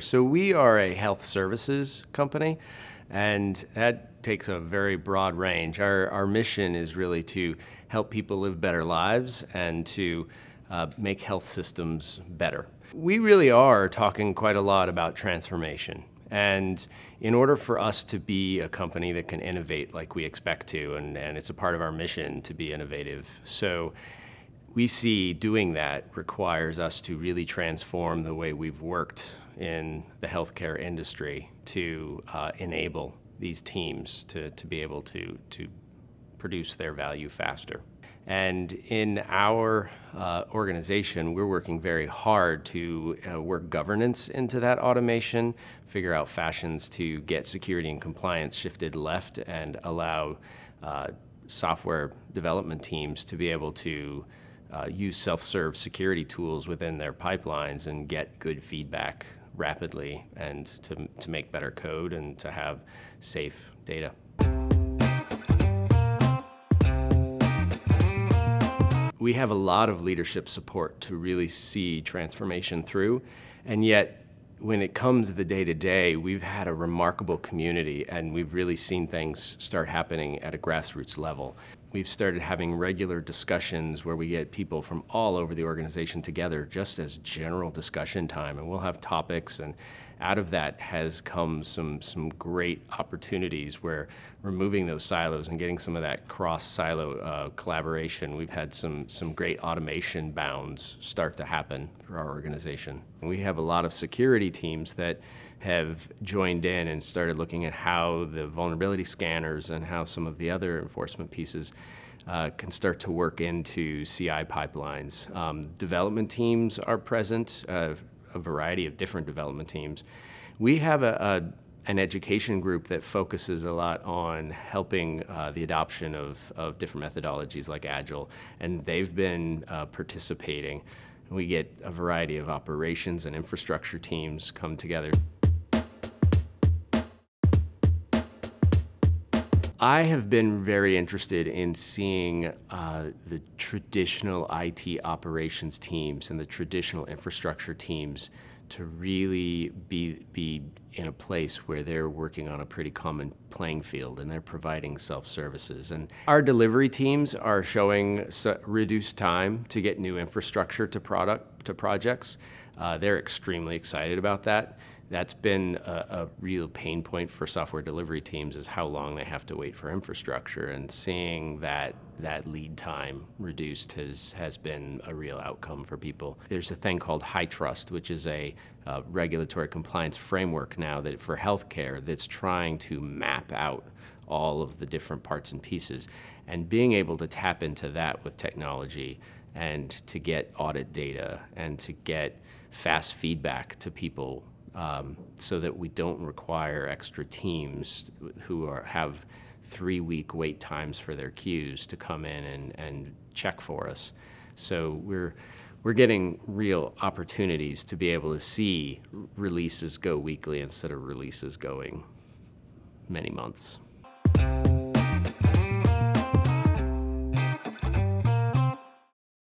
So we are a health services company, and that takes a very broad range. Our, our mission is really to help people live better lives and to uh, make health systems better. We really are talking quite a lot about transformation. And in order for us to be a company that can innovate like we expect to, and, and it's a part of our mission to be innovative. So we see doing that requires us to really transform the way we've worked in the healthcare industry to uh, enable these teams to, to be able to, to produce their value faster. And in our uh, organization, we're working very hard to uh, work governance into that automation, figure out fashions to get security and compliance shifted left, and allow uh, software development teams to be able to uh, use self-serve security tools within their pipelines and get good feedback rapidly and to, to make better code and to have safe data. We have a lot of leadership support to really see transformation through, and yet when it comes to the day to day, we've had a remarkable community and we've really seen things start happening at a grassroots level. We've started having regular discussions where we get people from all over the organization together just as general discussion time and we'll have topics and out of that has come some, some great opportunities where removing those silos and getting some of that cross silo uh, collaboration. We've had some, some great automation bounds start to happen for our organization. And we have a lot of security teams that have joined in and started looking at how the vulnerability scanners and how some of the other enforcement pieces uh, can start to work into CI pipelines. Um, development teams are present. Uh, a variety of different development teams. We have a, a, an education group that focuses a lot on helping uh, the adoption of, of different methodologies like Agile, and they've been uh, participating. We get a variety of operations and infrastructure teams come together. I have been very interested in seeing uh, the traditional IT operations teams and the traditional infrastructure teams to really be, be in a place where they're working on a pretty common playing field and they're providing self-services. And our delivery teams are showing reduced time to get new infrastructure to product to projects. Uh, they're extremely excited about that that's been a, a, real pain point for software delivery teams is how long they have to wait for infrastructure and seeing that that lead time reduced has has been a real outcome for people. There's a thing called HITRUST, which is a uh, regulatory compliance framework now that for healthcare that's trying to map out all of the different parts and pieces and being able to tap into that with technology and to get audit data and to get fast feedback to people um, so that we don't require extra teams who are, have three week wait times for their queues to come in and, and check for us. So we're, we're getting real opportunities to be able to see releases go weekly instead of releases going many months.